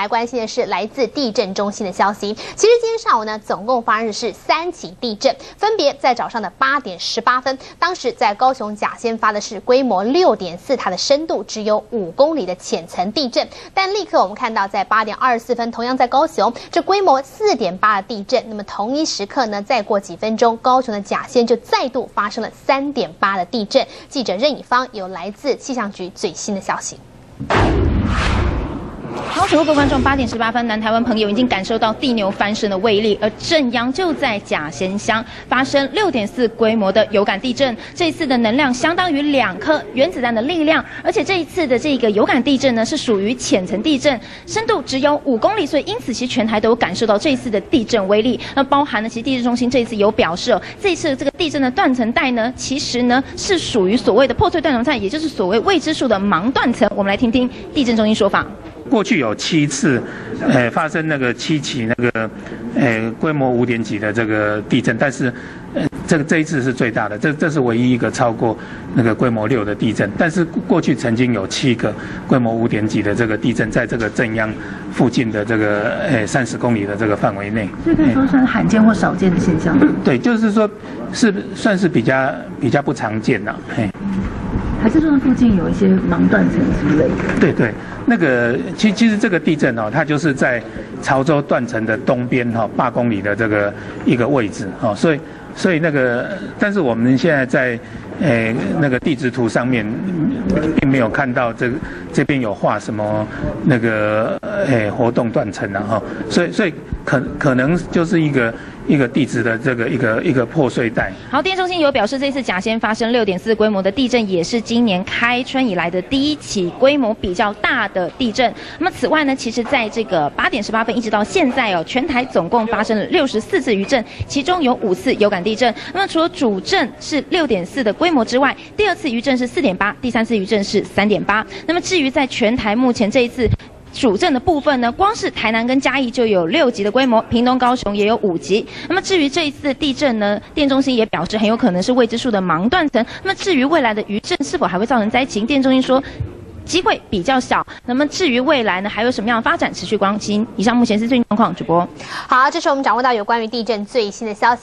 来关心的是来自地震中心的消息。其实今天上午呢，总共发生的是三起地震，分别在早上的八点十八分，当时在高雄甲先发的是规模六点四，它的深度只有五公里的浅层地震。但立刻我们看到，在八点二十四分，同样在高雄，这规模四点八的地震。那么同一时刻呢，再过几分钟，高雄的甲先就再度发生了三点八的地震。记者任以芳有来自气象局最新的消息。好，各位观众，八点十八分，南台湾朋友已经感受到地牛翻身的威力，而正央就在甲贤乡发生六点四规模的有感地震，这一次的能量相当于两颗原子弹的力量，而且这一次的这个有感地震呢是属于浅层地震，深度只有五公里，所以因此其实全台都有感受到这一次的地震威力。那包含呢，其实地震中心这一次有表示，哦，这一次这个地震的断层带呢，其实呢是属于所谓的破碎断层带，也就是所谓未知数的盲断层。我们来听听地震中心说法。过去有七次，呃，发生那个七起那个，呃，规模五点几的这个地震，但是，呃，这个这一次是最大的，这这是唯一一个超过那个规模六的地震。但是过去曾经有七个规模五点几的这个地震，在这个震央附近的这个呃三十公里的这个范围内，这可以说算罕见或少见的现象。对，就是说，是算是比较比较不常见的，嘿。还是说附近有一些盲断层之类的？对对，那个其其实这个地震哦，它就是在潮州断层的东边哈八公里的这个一个位置哦，所以所以那个，但是我们现在在诶那个地质图上面并没有看到这这边有画什么那个诶活动断层了哈，所以所以可可能就是一个。一个地质的这个一个一个破碎带。好，电中心有表示，这次甲仙发生六点四规模的地震，也是今年开春以来的第一起规模比较大的地震。那么此外呢，其实在这个八点十八分一直到现在哦，全台总共发生了六十四次余震，其中有五次有感地震。那么除了主震是六点四的规模之外，第二次余震是四点八，第三次余震是三点八。那么至于在全台目前这一次。主震的部分呢，光是台南跟嘉义就有六级的规模，屏东、高雄也有五级。那么至于这一次地震呢，电中心也表示很有可能是未知数的盲断层。那么至于未来的余震是否还会造成灾情，电中心说机会比较小。那么至于未来呢，还有什么样的发展，持续关心。以上目前是最新状况，主播。好，这是我们掌握到有关于地震最新的消息。